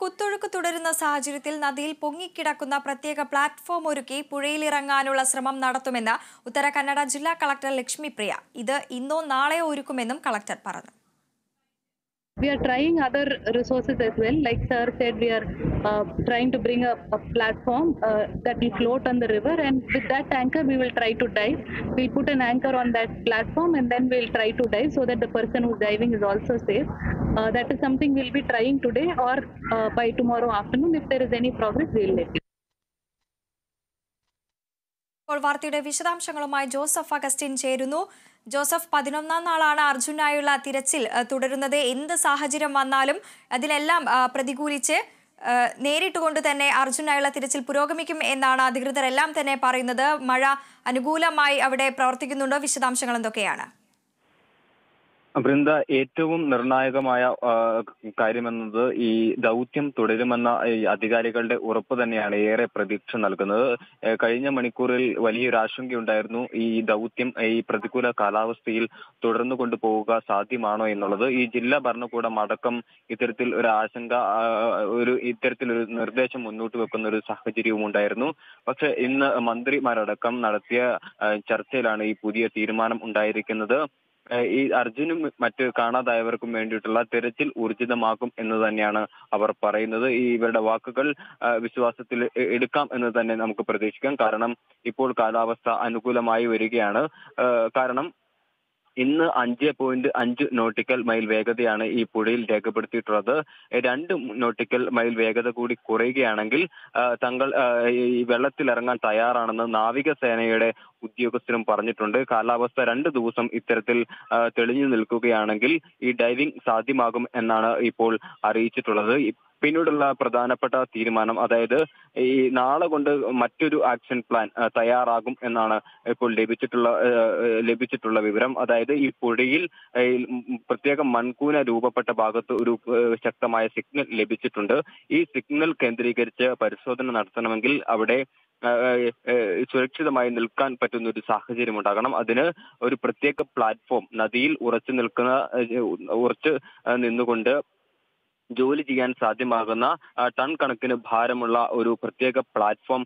കുത്തൊഴുക്ക് തുടരുന്ന സാഹചര്യത്തിൽ നദിയിൽ പൊങ്ങിക്കിടക്കുന്ന പ്രത്യേക പ്ലാറ്റ്ഫോം ഒരുക്കി പുഴയിലിറങ്ങാനുള്ള ശ്രമം നടത്തുമെന്ന് ഉത്തര കന്നഡ ജില്ലാ കളക്ടർ ലക്ഷ്മിപ്രിയ ഇത് ഇന്നോ നാളെയോ ഒരുക്കുമെന്നും കളക്ടർ പറഞ്ഞു we are trying other resources as well like sir said we are uh, trying to bring a, a platform uh, that will float on the river and with that anchor we will try to dive we'll put an anchor on that platform and then we'll try to dive so that the person who's diving is also safe uh, that is something we'll be trying today or uh, by tomorrow afternoon. If there is any progress we'll let you ഇപ്പോൾ വാർത്തയുടെ വിശദാംശങ്ങളുമായി Joseph Augustine ചേരുന്നു. Joseph പതിനൊന്നാം നാളാണ് അർജുനായുള്ള തിരച്ചിൽ ഏഹ്, തുടരുന്നത്. എന്ത് സാഹചര്യം വന്നാലും അതിനെല്ലാം ആ, പ്രതികൂലിച്ച് ഏഹ്, നേരിട്ടുകൊണ്ട് തന്നെ അർജുനായുള്ള തിരച്ചിൽ പുരോഗമിക്കും എന്നാണ് അധികൃതരെല്ലാം തന്നെ പറയുന്നത്. മഴ അനുകൂലമായി അവിടെ പ്രവർത്തിക്കുന്നുണ്ടോ? വിശദാംശങ്ങൾ എന്തൊക്കെയാണ്? വൃന്ദ ഏറ്റവും നിർണായകമായ കാര്യമെന്നത് ഈ ദൗത്യം തുടരുമെന്ന അധികാരികളുടെ ഉറപ്പ് തന്നെയാണ് ഏറെ പ്രതീക്ഷ നൽകുന്നത്. കഴിഞ്ഞ മണിക്കൂറിൽ വലിയൊരു ആശങ്കയുണ്ടായിരുന്നു. ഈ ദൗത്യം ഈ പ്രതികൂല കാലാവസ്ഥയിൽ തുടർന്നു കൊണ്ടുപോവുക സാധ്യമാണോ എന്നുള്ളത്. ഈ ജില്ലാ ഭരണകൂടം അടക്കം ഇത്തരത്തിൽ ഒരു ആശങ്ക ഒരു ഇത്തരത്തിലൊരു നിർദ്ദേശം മുന്നോട്ട് വെക്കുന്ന ഒരു സാഹചര്യവും ഉണ്ടായിരുന്നു. പക്ഷെ ഇന്ന് മന്ത്രിമാരടക്കം നടത്തിയ ചർച്ചയിലാണ് ഈ പുതിയ തീരുമാനം ഉണ്ടായിരിക്കുന്നത്. ഈ അർജുനും മറ്റ് കാണാതായവർക്കും വേണ്ടിയിട്ടുള്ള തിരച്ചിൽ ഊർജിതമാക്കും എന്ന് തന്നെയാണ് അവർ പറയുന്നത്. ഈ ഇവരുടെ വാക്കുകൾ വിശ്വാസത്തിൽ എടുക്കാം എന്ന് തന്നെ നമുക്ക് പ്രതീക്ഷിക്കാം. കാരണം ഇപ്പോൾ കാലാവസ്ഥ അനുകൂലമായി വരികയാണ്. കാരണം ഇന്ന് അഞ്ച് പോയിന്റ് അഞ്ച് നോട്ടിക്കൽ മൈൽ വേഗതയാണ് ഈ പുഴയിൽ രേഖപ്പെടുത്തിയിട്ടുള്ളത്. രണ്ട് നോട്ടിക്കൽ മൈൽ വേഗത കൂടി കുറയുകയാണെങ്കിൽ തങ്ങൾ ഈ വെള്ളത്തിലിറങ്ങാൻ തയ്യാറാണെന്ന് നാവികസേനയുടെ ഉദ്യോഗസ്ഥരും പറഞ്ഞിട്ടുണ്ട്. കാലാവസ്ഥ രണ്ട് ദിവസം ഇത്തരത്തിൽ തെളിഞ്ഞു നിൽക്കുകയാണെങ്കിൽ ഈ ഡൈവിംഗ് സാധ്യമാകും എന്നാണ് ഇപ്പോൾ അറിയിച്ചിട്ടുള്ളത്. പിന്നീടുള്ള പ്രധാനപ്പെട്ട തീരുമാനം അതായത് ഈ നാളെ കൊണ്ട് മറ്റൊരു ആക്ഷൻ പ്ലാൻ തയ്യാറാകും എന്നാണ് ഇപ്പോൾ ലഭിച്ചിട്ടുള്ള ലഭിച്ചിട്ടുള്ള വിവരം. അതായത് ഈ പുഴയിൽ പ്രത്യേകം മൺകൂന രൂപപ്പെട്ട ഭാഗത്ത് ഒരു ശക്തമായ സിഗ്നൽ ലഭിച്ചിട്ടുണ്ട്. ഈ സിഗ്നൽ കേന്ദ്രീകരിച്ച് പരിശോധന നടത്തണമെങ്കിൽ അവിടെ സുരക്ഷിതമായി നിൽക്കാൻ പറ്റുന്ന ഒരു സാഹചര്യം ഉണ്ടാകണം. അതിന് ഒരു പ്രത്യേക പ്ലാറ്റ്ഫോം നദിയിൽ ഉറച്ചു നിൽക്കുന്ന ഉറച്ചു നിന്നുകൊണ്ട് ജോലി ചെയ്യാൻ സാധ്യമാകുന്ന ടൺ കണക്കിന് ഭാരമുള്ള ഒരു പ്രത്യേക പ്ലാറ്റ്ഫോം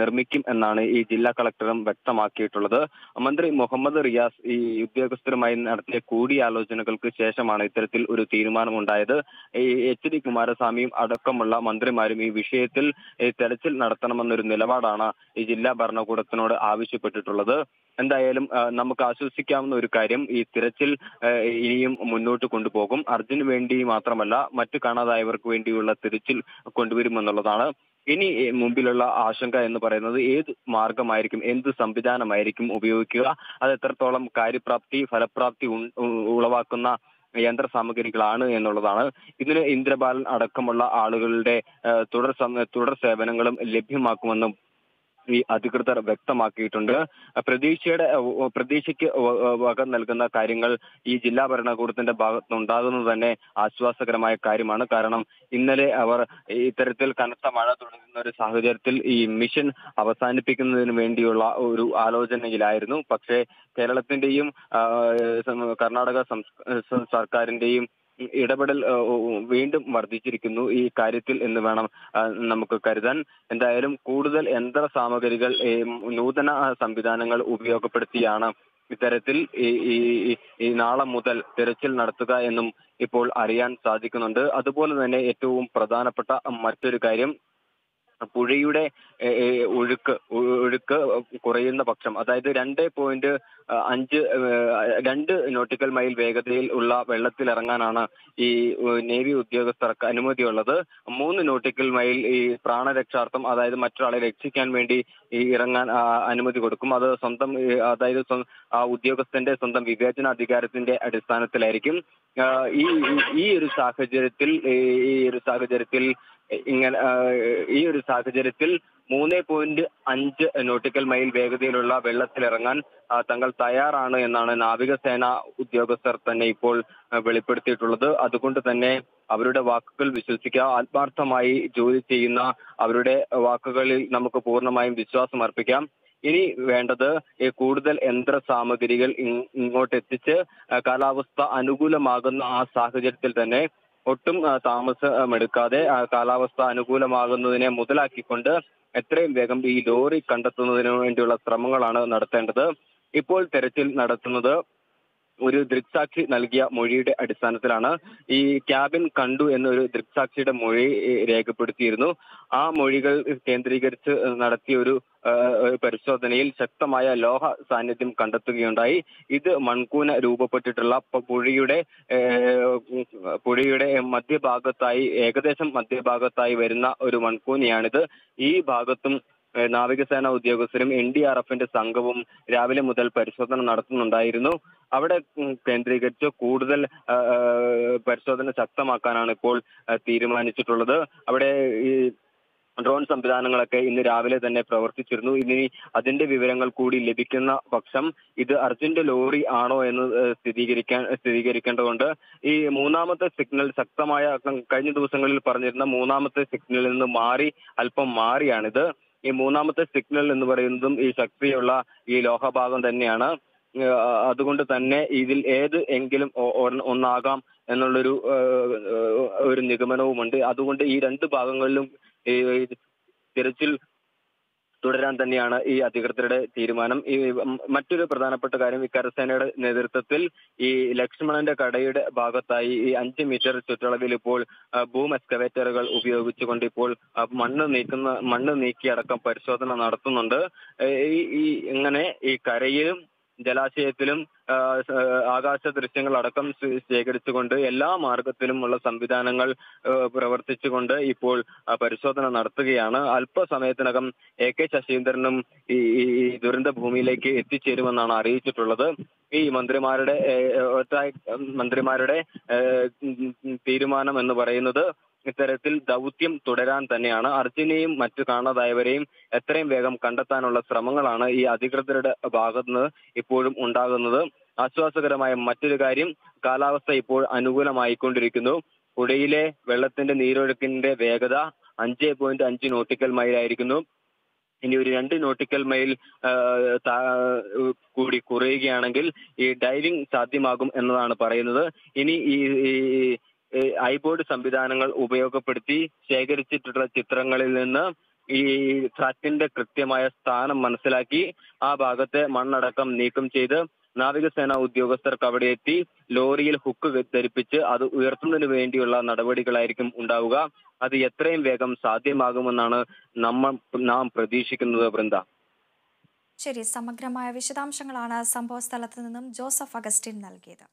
നിർമ്മിക്കും എന്നാണ് ഈ ജില്ലാ കളക്ടറും വ്യക്തമാക്കിയിട്ടുള്ളത്. മന്ത്രി മുഹമ്മദ് റിയാസ് ഈ ഉദ്യോഗസ്ഥരുമായി നടത്തിയ കൂടിയാലോചനകൾക്ക് ശേഷമാണ് ഇത്തരത്തിൽ ഒരു തീരുമാനമുണ്ടായത്. ഈ എച്ച് ഡി കുമാരസ്വാമിയും അടക്കമുള്ള മന്ത്രിമാരും ഈ വിഷയത്തിൽ തെരച്ചിൽ നടത്തണമെന്നൊരു നിലപാടാണ് ഈ ജില്ലാ ഭരണകൂടത്തിനോട് ആവശ്യപ്പെട്ടിട്ടുള്ളത്. എന്തായാലും നമുക്ക് ആശ്വസിക്കാവുന്ന ഒരു കാര്യം ഈ തിരച്ചിൽ ഇനിയും മുന്നോട്ട് കൊണ്ടുപോകും. അർജുന് വേണ്ടി മാത്രമല്ല മറ്റു കാണാതായവർക്ക് വേണ്ടിയുള്ള തിരച്ചിൽ കൊണ്ടുവരുമെന്നുള്ളതാണ് ഇനി മുമ്പിലുള്ള ആശങ്ക എന്ന് പറയുന്നത്. ഏത് മാർഗമായിരിക്കും എന്ത് സംവിധാനമായിരിക്കും ഉപയോഗിക്കുക? അത് എത്രത്തോളം കാര്യപ്രാപ്തി ഫലപ്രാപ്തി ഉളവാക്കുന്ന യന്ത്ര സാമഗ്രികളാണ് എന്നുള്ളതാണ്. ഇതിന് ഇന്ദ്രബാലൻ അടക്കമുള്ള ആളുകളുടെ തുടർ തുടർ സേവനങ്ങളും ലഭ്യമാക്കുമെന്നും ഈ അധികൃതർ വ്യക്തമാക്കിയിട്ടുണ്ട്. പ്രതീക്ഷയുടെ പ്രതീക്ഷയ്ക്ക് വക നൽകുന്ന കാര്യങ്ങൾ ഈ ജില്ലാ ഭരണകൂടത്തിന്റെ ഭാഗത്തുനിന്നുണ്ടാകുന്നത് തന്നെ ആശ്വാസകരമായ കാര്യമാണ്. കാരണം ഇന്നലെ അവർ ഇത്തരത്തിൽ കനത്ത മഴ തുടരുന്ന ഒരു സാഹചര്യത്തിൽ ഈ മിഷൻ അവസാനിപ്പിക്കുന്നതിന് വേണ്ടിയുള്ള ഒരു ആലോചനയിലായിരുന്നു. പക്ഷേ കേരളത്തിന്റെയും കർണാടക സർക്കാരിന്റെയും ഇടപെടൽ വീണ്ടും വർദ്ധിച്ചിരിക്കുന്നു ഈ കാര്യത്തിൽ എന്ന് വേണം നമുക്ക് കരുതാൻ. എന്തായാലും കൂടുതൽ യന്ത്ര സാമഗ്രികൾ നൂതന സംവിധാനങ്ങൾ ഉപയോഗപ്പെടുത്തിയാണ് ഇത്തരത്തിൽ ഈ നാളെ മുതൽ തിരച്ചിൽ നടത്തുക എന്നും ഇപ്പോൾ അറിയാൻ സാധിക്കുന്നുണ്ട്. അതുപോലെ തന്നെ ഏറ്റവും പ്രധാനപ്പെട്ട മറ്റൊരു കാര്യം പുഴയുടെ ഒഴുക്ക് ഒഴുക്ക് കുറയുന്ന പക്ഷം അതായത് രണ്ട് പോയിന്റ് അഞ്ച് രണ്ട് നോട്ടിക്കൽ മൈൽ വേഗതയിൽ ഉള്ള വെള്ളത്തിൽ ഇറങ്ങാനാണ് ഈ നേവി ഉദ്യോഗസ്ഥർക്ക് അനുമതിയുള്ളത്. മൂന്ന് നോട്ടിക്കൽ മൈൽ ഈ പ്രാണരക്ഷാർത്ഥം അതായത് മറ്റൊരാളെ രക്ഷിക്കാൻ വേണ്ടി ഈ ഇറങ്ങാൻ അനുമതി കൊടുക്കും. അത് സ്വന്തം അതായത് ആ ഉദ്യോഗസ്ഥന്റെ സ്വന്തം വിവേചന അധികാരത്തിന്റെ അടിസ്ഥാനത്തിലായിരിക്കും ഈ ഈ- ഒരു സാഹചര്യത്തിൽ ഈ ഒരു സാഹചര്യത്തിൽ ഇങ്ങനെ ഈ ഒരു സാഹചര്യത്തിൽ മൂന്ന് പോയിന്റ് അഞ്ച് നോട്ടിക്കൽ മൈൽ വേഗതയിലുള്ള വെള്ളത്തിലിറങ്ങാൻ തങ്ങൾ തയ്യാറാണ് എന്നാണ് നാവികസേന ഉദ്യോഗസ്ഥർ തന്നെ ഇപ്പോൾ വെളിപ്പെടുത്തിയിട്ടുള്ളത്. അതുകൊണ്ട് തന്നെ അവരുടെ വാക്കുകൾ വിശ്വസിക്കുക ആത്മാർത്ഥമായി ജോലി ചെയ്യുന്ന അവരുടെ വാക്കുകളിൽ നമുക്ക് പൂർണമായും വിശ്വാസം അർപ്പിക്കാം. ഇനി വേണ്ടത് കൂടുതൽ യന്ത്ര സാമഗ്രികൾ ഇങ് ഇങ്ങോട്ട് എത്തിച്ച് കാലാവസ്ഥ അനുകൂലമാകുന്ന ആ സാഹചര്യത്തിൽ തന്നെ ഒട്ടും താമസമെടുക്കാതെ കാലാവസ്ഥ അനുകൂലമാകുന്നതിനെ മുതലാക്കിക്കൊണ്ട് എത്രയും വേഗം ഈ ലോറി കണ്ടെത്തുന്നതിന് വേണ്ടിയുള്ള ശ്രമങ്ങളാണ് നടത്തേണ്ടത്. ഇപ്പോൾ തെരച്ചിൽ നടത്തുന്നത് ഒരു ദൃക്സാക്ഷി നൽകിയ മൊഴിയുടെ അടിസ്ഥാനത്തിലാണ് ഈ ക്യാബിൻ കണ്ടു എന്നൊരു ദൃക്സാക്ഷിയുടെ മൊഴി രേഖപ്പെടുത്തിയിരുന്നു. ആ മൊഴികൾ കേന്ദ്രീകരിച്ച് നടത്തിയ ഒരു പരിശോധനയിൽ ശക്തമായ ലോഹ സാന്നിധ്യം കണ്ടെത്തുകയുണ്ടായി. ഇത് മൺകൂന രൂപപ്പെട്ടിട്ടുള്ള പുഴിയുടെ പുഴയുടെ മധ്യഭാഗത്തായി ഏകദേശം മധ്യഭാഗത്തായി വരുന്ന ഒരു മൺകൂനയാണിത്. ഈ ഭാഗത്തും നാവികസേന ഉദ്യോഗസ്ഥരും എൻ ഡി ആർ എഫിന്റെ സംഘവും രാവിലെ മുതൽ പരിശോധന നടത്തുന്നുണ്ടായിരുന്നു. അവിടെ കേന്ദ്രീകരിച്ച് കൂടുതൽ പരിശോധന ശക്തമാക്കാനാണ് ഇപ്പോൾ തീരുമാനിച്ചിട്ടുള്ളത്. അവിടെ ഈ ഡ്രോൺ സംവിധാനങ്ങളൊക്കെ ഇന്ന് രാവിലെ തന്നെ പ്രവർത്തിച്ചിരുന്നു. ഇനി അതിന്റെ വിവരങ്ങൾ കൂടി ലഭിക്കുന്ന പക്ഷം ഇത് അർജന്റ് ലോറി ആണോ എന്ന് സ്ഥിരീകരിക്കാൻ സ്ഥിരീകരിക്കേണ്ടതുണ്ട്. ഈ മൂന്നാമത്തെ സിഗ്നൽ ശക്തമായ കഴിഞ്ഞ ദിവസങ്ങളിൽ പറഞ്ഞിരുന്ന മൂന്നാമത്തെ സിഗ്നലിൽ നിന്ന് മാറി അല്പം മാറിയാണിത്. ഈ മൂന്നാമത്തെ സിഗ്നൽ എന്ന് പറയുന്നതും ഈ ശക്തിയുള്ള ഈ ലോഹഭാഗം തന്നെയാണ്. അതുകൊണ്ട് തന്നെ ഇതിൽ ഏത് എങ്കിലും ഒന്നാകാം എന്നുള്ളൊരു ഒരു നിഗമനവുമുണ്ട്. അതുകൊണ്ട് ഈ രണ്ട് ഭാഗങ്ങളിലും തിരച്ചിൽ തുടരാൻ തന്നെയാണ് ഈ അധികൃതരുടെ തീരുമാനം. ഈ മറ്റൊരു പ്രധാനപ്പെട്ട കാര്യം ഈ കരസേനയുടെ നേതൃത്വത്തിൽ ഈ ലക്ഷ്മണന്റെ കടയുടെ ഭാഗത്തായി ഈ അഞ്ച് മീറ്റർ ചുറ്റളവിൽ ഇപ്പോൾ ബൂം എക്സ്കവേറ്ററുകൾ ഉപയോഗിച്ചുകൊണ്ട് ഇപ്പോൾ മണ്ണ് നീക്കുന്ന മണ്ണ് നീക്കിയടക്കം പരിശോധന നടത്തുന്നുണ്ട്. ഈ ഇങ്ങനെ ഈ കരയിലും ജലാശയത്തിലും ആകാശ ദൃശ്യങ്ങൾ അടക്കം ശേഖരിച്ചുകൊണ്ട് എല്ലാ മാർഗത്തിലുമുള്ള സംവിധാനങ്ങൾ പ്രവർത്തിച്ചുകൊണ്ട് ഇപ്പോൾ പരിശോധന നടത്തുകയാണ്. അല്പസമയത്തിനകം എ കെ ശശീന്ദ്രനും ഈ ദുരന്ത ഭൂമിയിലേക്ക് എത്തിച്ചേരുമെന്നാണ് അറിയിച്ചിട്ടുള്ളത്. ഈ മന്ത്രിമാരുടെ മന്ത്രിമാരുടെ തീരുമാനം എന്ന് പറയുന്നത് ഇത്തരത്തിൽ ദൗത്യം തുടരാൻ തന്നെയാണ്. അർജുനെയും മറ്റു കാണാതായവരെയും എത്രയും വേഗം കണ്ടെത്താനുള്ള ശ്രമങ്ങളാണ് ഈ അധികൃതരുടെ ഭാഗത്തുനിന്ന് ഇപ്പോഴും ഉണ്ടാകുന്നത്. ആശ്വാസകരമായ മറ്റൊരു കാര്യം കാലാവസ്ഥ ഇപ്പോൾ അനുകൂലമായിക്കൊണ്ടിരിക്കുന്നു. പുഴയിലെ വെള്ളത്തിന്റെ നീരൊഴുക്കിന്റെ വേഗത അഞ്ച് പോയിന്റ് അഞ്ച് നോട്ടിക്കൽ മൈലായിരിക്കുന്നു ഇനി ഒരു രണ്ട് നോട്ടിക്കൽ മൈൽ കൂടി കുറയുകയാണെങ്കിൽ ഈ ഡൈവിംഗ് സാധ്യമാകും എന്നതാണ് പറയുന്നത്. ഇനി ഈ ഐബോർഡ് സംവിധാനങ്ങൾ ഉപയോഗപ്പെടുത്തി ശേഖരിച്ചിട്ടുള്ള ചിത്രങ്ങളിൽ നിന്ന് ഈ ട്രാക്കിന്റെ കൃത്യമായ സ്ഥാനം മനസ്സിലാക്കി ആ ഭാഗത്തെ മണ്ണടക്കം നീക്കം ചെയ്ത് നാവികസേന ഉദ്യോഗസ്ഥർക്ക് അവിടെ എത്തി ലോറിയിൽ ഹുക്ക് ധരിപ്പിച്ച് അത് ഉയർത്തുന്നതിന് വേണ്ടിയുള്ള നടപടികളായിരിക്കും ഉണ്ടാവുക. അത് എത്രയും വേഗം സാധ്യമാകുമെന്നാണ് നമ്മൾ നാം പ്രതീക്ഷിക്കുന്നത് വൃന്ദ. ശരി സമഗ്രമായ വിശദാംശങ്ങളാണ് സംഭവ സ്ഥലത്ത് നിന്നും ജോസഫ് അഗസ്റ്റിൻ നൽകിയത്.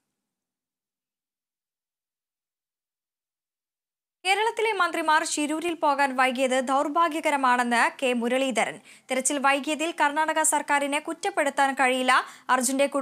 കേരളത്തിലെ മന്ത്രിമാർ ശിരൂരിൽ പോകാൻ വൈകിയത് ദൗർഭാഗ്യകരമാണെന്ന് കെ മുരളീധരൻ. തിരച്ചിൽ വൈകിയതിൽ കർണാടക സർക്കാരിനെ കുറ്റപ്പെടുത്താൻ കഴിയില്ല. അർജുന്റെ